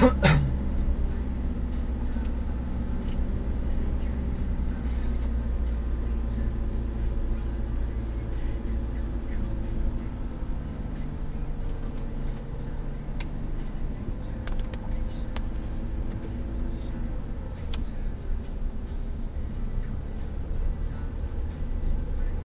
Ahem.